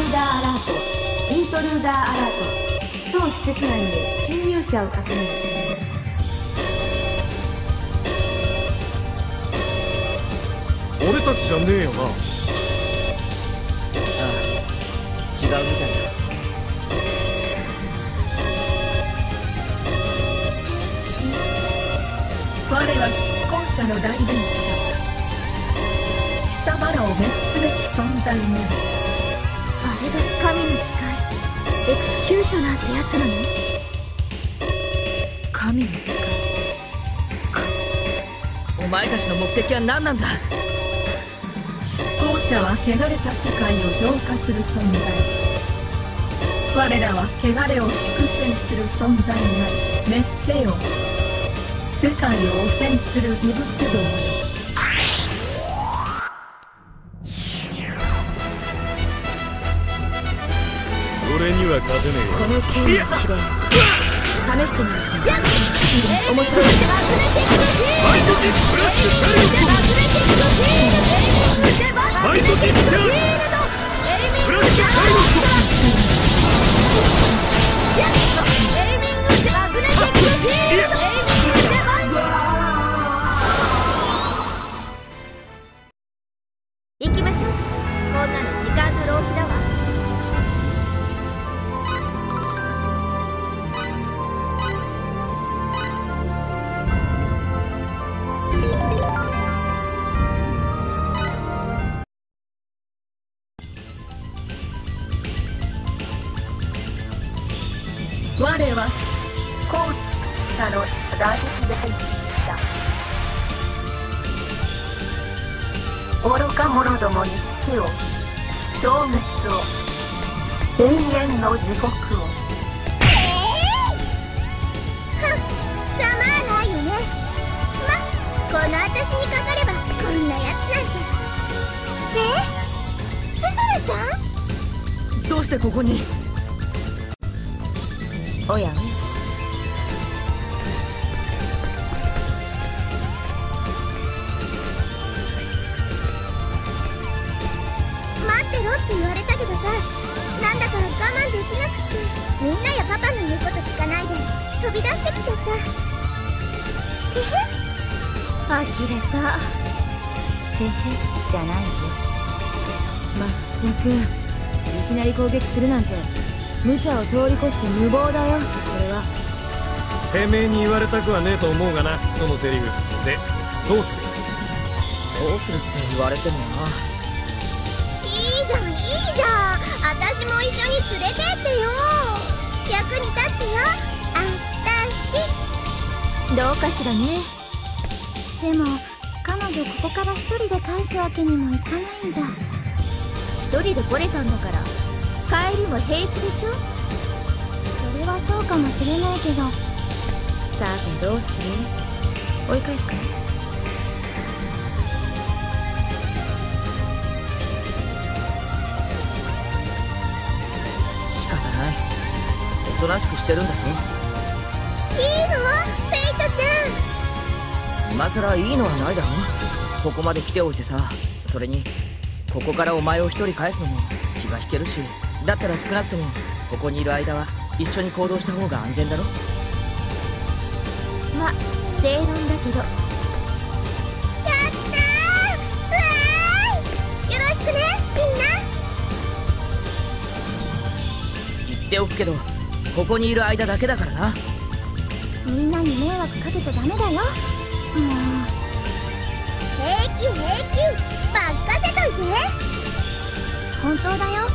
ルダーアラート当施設内で侵入者を確認俺たちじゃねえよな。ああ違うみたいだ我は執行者の大伝者。貴様らを滅すべき存在ね。あれが神に使いエクスキューショナーってやつなの神の使いお前たちの目的は何なんだ執行者は汚れた世界を浄化する存在我らは汚れを粛清する存在なり滅せよ世界を汚染する異物ども俺には勝てねえこの剣の切れ味試してみる面白いマイトディスチャージフラッシュサイロス行きましょう。こんなの時間の浪費だわ。我は執行者の大伝者愚か者どもに死を消滅を永遠の地獄を。ざまあないよね。まこの私にかかればこんなやつなんて。えスフラちゃん？どうしてここに？おや待ってろって言われたけどさなんだから我慢できなくってみんなやパパの言うこと聞かないで飛び出してきちゃった。えへ呆れた。へへじゃないよ。まったくいきなり攻撃するなんて無茶を通り越して無謀だよ。それはてめえに言われたくはねえと思うがなそのセリフ。でどうすどうするって言われてもな。いいじゃんいいじゃん。私も一緒に連れてってよ。役に立ってよ。あたし。どうかしらね。でも彼女ここから一人で返すわけにもいかないんじゃ。一人で来れたんだから帰りも平気でしょ？それはそうかもしれないけど。さてどうする？追い返すか？仕方ない。おとなしくしてるんだぞいいの？ペイトちゃん。今さらいいのはないだろここまで来ておいてさ。それにここからお前を一人返すのも気が引けるしだったら少なくともここにいる間は一緒に行動した方が安全だろ？ま正論だけど。やったー!わーい!よろしくねみんな。言っておくけどここにいる間だけだからな。みんなに迷惑かけちゃダメだよ。もう。平気平気。任せといて。本当だよ